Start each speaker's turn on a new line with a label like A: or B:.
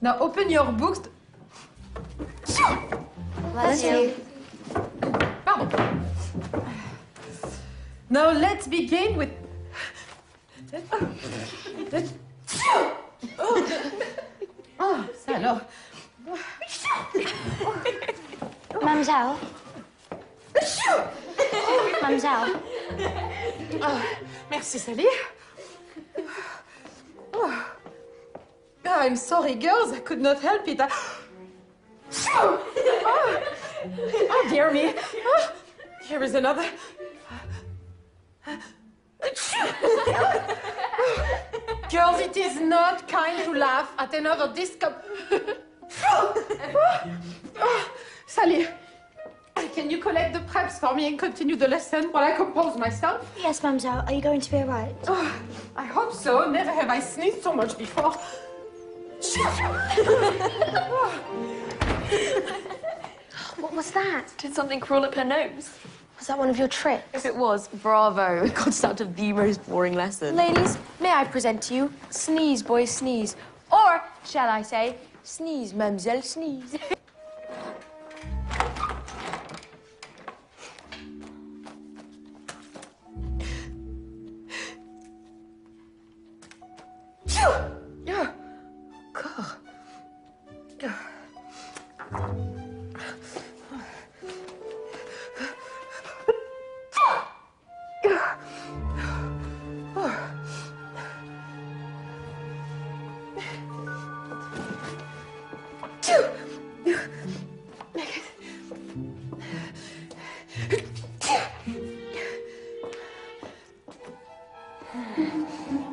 A: Now open your books.
B: Bless you.
A: Pardon. Now let's begin with. Oh, ça alors.
B: Mademoiselle. Mademoiselle.
A: Merci, Sally. Oh. I'm sorry, girls. I could not help it. I... Oh. Oh, dear me. Oh, Here is another. Girls, it is not kind to laugh at another disco. Oh. oh, Sally, can you collect the preps for me and continue the lesson while I compose myself?
B: Yes, mademoiselle. Are you going to be all right?
A: Oh, I hope so. Never have I sneezed so much before.
B: What was that?
C: Did something crawl up her nose?
B: Was that one of your tricks?
C: If it was, bravo. We got out of the most boring lesson.
D: Ladies, may I present to you Sneeze Boy Sneeze? Or, shall I say, Sneeze Mademoiselle Sneeze?
A: Mm-hmm.